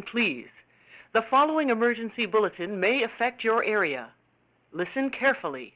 Please, the following emergency bulletin may affect your area. Listen carefully.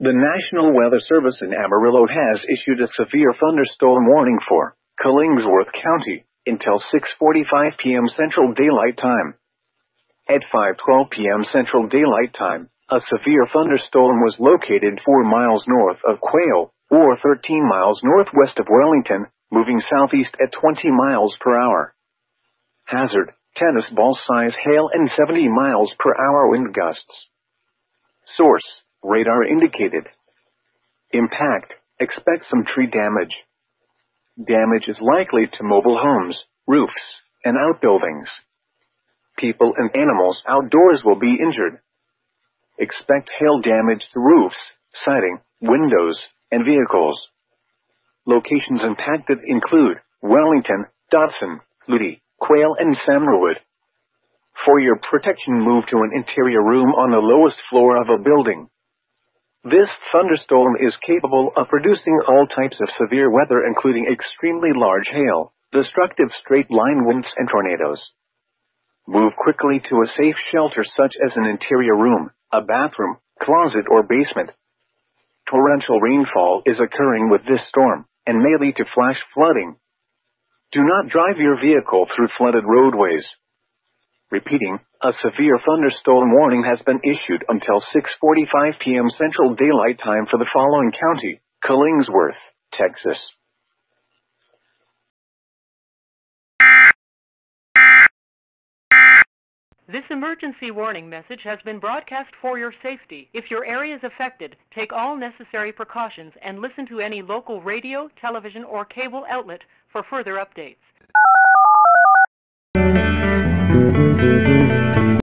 The National Weather Service in Amarillo has issued a severe thunderstorm warning for Collingsworth County until 6:45 p.m. Central Daylight Time. At 5:12 p.m. Central Daylight Time, a severe thunderstorm was located 4 miles north of Quail, or 13 miles northwest of Wellington, moving southeast at 20 miles per hour. Hazard, tennis ball size hail and 70 miles per hour wind gusts. Source, radar indicated. Impact, expect some tree damage. Damage is likely to mobile homes, roofs, and outbuildings. People and animals outdoors will be injured. Expect hail damage to roofs, siding, windows, and vehicles. Locations impacted include Wellington, Dodson, Lutie, Quail, and Samnorwood. For your protection, move to an interior room on the lowest floor of a building. This thunderstorm is capable of producing all types of severe weather including extremely large hail, destructive straight-line winds and tornadoes. Move quickly to a safe shelter such as an interior room, a bathroom, closet or basement. Torrential rainfall is occurring with this storm, and may lead to flash flooding. Do not drive your vehicle through flooded roadways. Repeating, a severe thunderstorm warning has been issued until 6:45 p.m. Central Daylight Time for the following county: Collingsworth, Texas. This emergency warning message has been broadcast for your safety. If your area is affected, take all necessary precautions and listen to any local radio, television, or cable outlet for further updates.